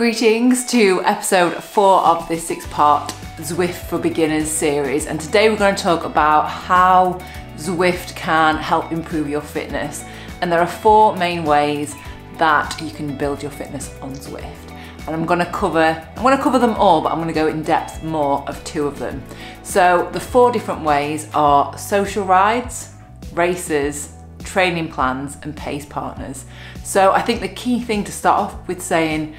Greetings to episode four of this six part Zwift for Beginners series. And today we're going to talk about how Zwift can help improve your fitness. And there are four main ways that you can build your fitness on Zwift. And I'm gonna cover, I'm gonna cover them all, but I'm gonna go in depth more of two of them. So the four different ways are social rides, races, training plans, and pace partners. So I think the key thing to start off with saying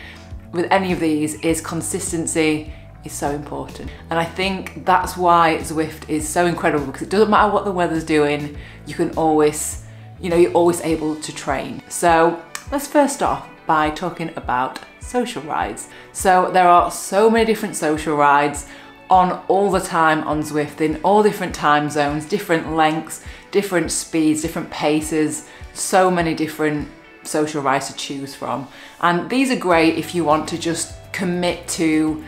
with any of these is consistency is so important. And I think that's why Zwift is so incredible because it doesn't matter what the weather's doing, you can always, you know, you're always able to train. So let's first off by talking about social rides. So there are so many different social rides on all the time on Zwift in all different time zones, different lengths, different speeds, different paces, so many different social rides to choose from. And these are great if you want to just commit to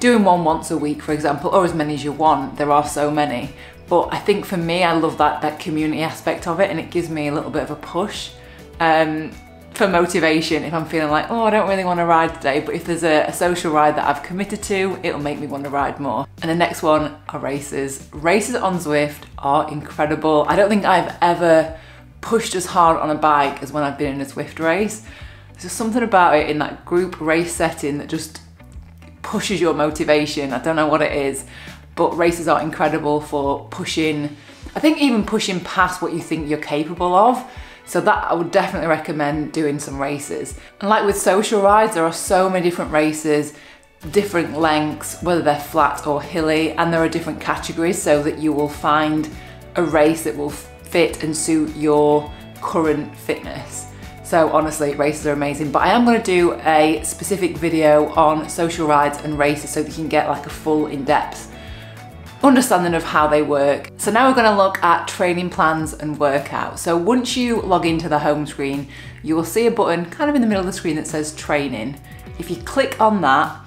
doing one once a week, for example, or as many as you want. There are so many. But I think for me, I love that, that community aspect of it and it gives me a little bit of a push um, for motivation if I'm feeling like, oh, I don't really want to ride today. But if there's a, a social ride that I've committed to, it'll make me want to ride more. And the next one are races. Races on Zwift are incredible. I don't think I've ever pushed as hard on a bike as when I've been in a Zwift race. There's just something about it in that group race setting that just pushes your motivation. I don't know what it is, but races are incredible for pushing, I think even pushing past what you think you're capable of. So that I would definitely recommend doing some races. And like with social rides, there are so many different races, different lengths, whether they're flat or hilly, and there are different categories so that you will find a race that will fit and suit your current fitness. So honestly, races are amazing, but I am gonna do a specific video on social rides and races so that you can get like a full in-depth understanding of how they work. So now we're gonna look at training plans and workouts. So once you log into the home screen, you will see a button kind of in the middle of the screen that says training. If you click on that,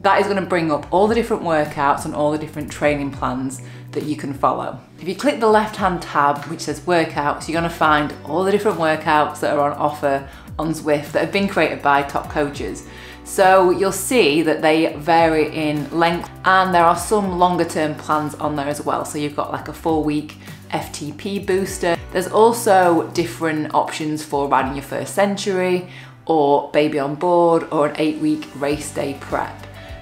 that is gonna bring up all the different workouts and all the different training plans that you can follow. If you click the left hand tab which says workouts, you're gonna find all the different workouts that are on offer on Zwift that have been created by top coaches. So you'll see that they vary in length and there are some longer term plans on there as well. So you've got like a four week FTP booster. There's also different options for riding your first century or baby on board or an eight week race day prep.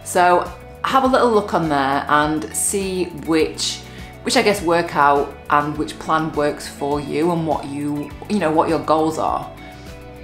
So have a little look on there and see which which I guess workout and which plan works for you and what you you know what your goals are.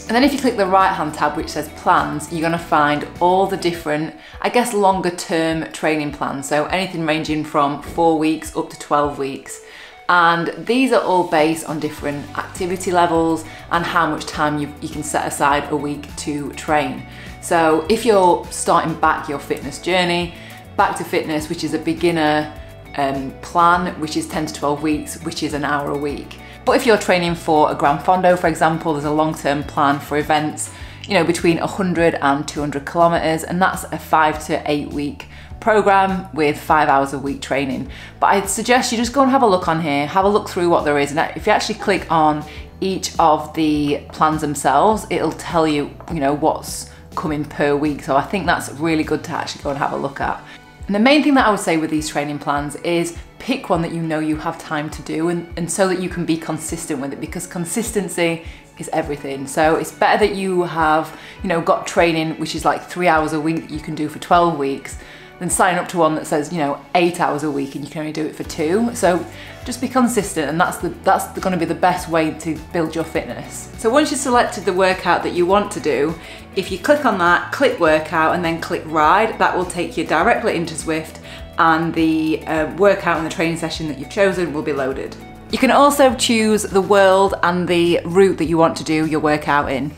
And then if you click the right hand tab which says plans, you're gonna find all the different, I guess longer term training plans. So anything ranging from four weeks up to 12 weeks. And these are all based on different activity levels and how much time you, you can set aside a week to train. So if you're starting back your fitness journey, Back to Fitness, which is a beginner um, plan, which is 10 to 12 weeks, which is an hour a week. But if you're training for a Gran Fondo, for example, there's a long-term plan for events, you know, between 100 and 200 kilometers, and that's a five to eight week program with five hours a week training. But I'd suggest you just go and have a look on here, have a look through what there is. And if you actually click on each of the plans themselves, it'll tell you, you know, what's coming per week. So I think that's really good to actually go and have a look at. And the main thing that I would say with these training plans is pick one that you know you have time to do and, and so that you can be consistent with it because consistency is everything. So it's better that you have, you know, got training which is like three hours a week that you can do for 12 weeks than sign up to one that says, you know, eight hours a week and you can only do it for two. So just be consistent and that's the that's the, gonna be the best way to build your fitness. So once you've selected the workout that you want to do, if you click on that, click workout and then click ride, that will take you directly into Zwift and the uh, workout and the training session that you've chosen will be loaded. You can also choose the world and the route that you want to do your workout in.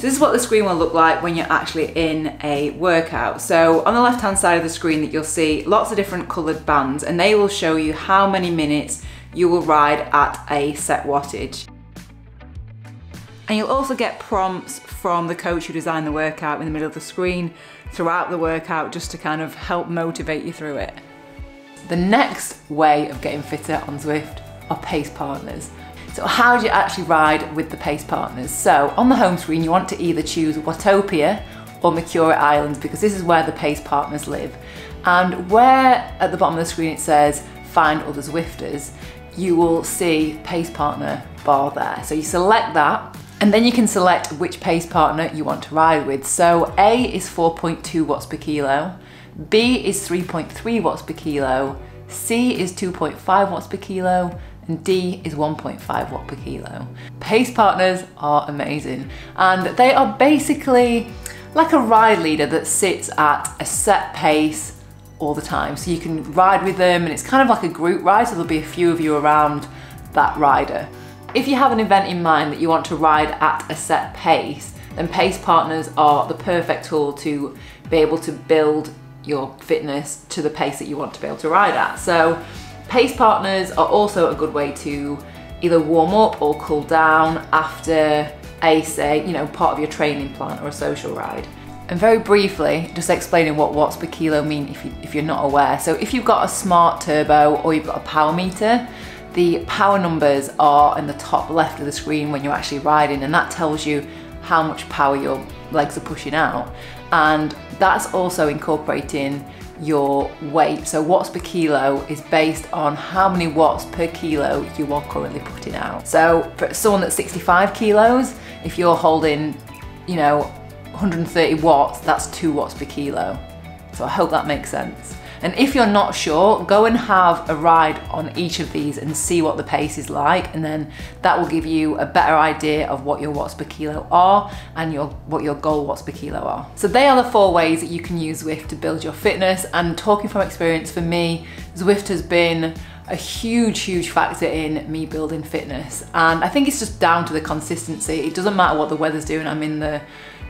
So this is what the screen will look like when you're actually in a workout. So on the left hand side of the screen that you'll see lots of different coloured bands and they will show you how many minutes you will ride at a set wattage. And you'll also get prompts from the coach who designed the workout in the middle of the screen throughout the workout just to kind of help motivate you through it. The next way of getting fitter on Zwift are pace partners. So how do you actually ride with the pace partners? So on the home screen, you want to either choose Watopia or Makuri Islands because this is where the pace partners live. And where at the bottom of the screen it says find other Zwifters, you will see pace partner bar there. So you select that and then you can select which pace partner you want to ride with. So A is 4.2 watts per kilo, B is 3.3 watts per kilo, C is 2.5 watts per kilo, and D is 1.5 watt per kilo. Pace partners are amazing and they are basically like a ride leader that sits at a set pace all the time. So you can ride with them and it's kind of like a group ride, so there'll be a few of you around that rider. If you have an event in mind that you want to ride at a set pace, then pace partners are the perfect tool to be able to build your fitness to the pace that you want to be able to ride at. So pace partners are also a good way to either warm up or cool down after a say, you know, part of your training plan or a social ride. And very briefly, just explaining what watts per kilo mean if, you, if you're not aware. So if you've got a smart turbo or you've got a power meter, the power numbers are in the top left of the screen when you're actually riding and that tells you how much power your legs are pushing out. And that's also incorporating your weight. So watts per kilo is based on how many watts per kilo you are currently putting out. So for someone that's 65 kilos, if you're holding, you know, 130 watts, that's two watts per kilo. So I hope that makes sense. And if you're not sure, go and have a ride on each of these and see what the pace is like. And then that will give you a better idea of what your watts per kilo are and your what your goal watts per kilo are. So they are the four ways that you can use Zwift to build your fitness. And talking from experience for me, Zwift has been a huge, huge factor in me building fitness. And I think it's just down to the consistency. It doesn't matter what the weather's doing. I'm in the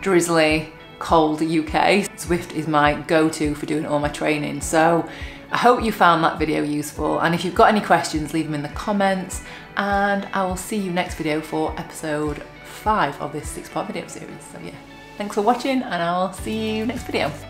drizzly, cold UK. Zwift is my go-to for doing all my training. So I hope you found that video useful. And if you've got any questions, leave them in the comments. And I will see you next video for episode five of this six part video series. So yeah, thanks for watching and I'll see you next video.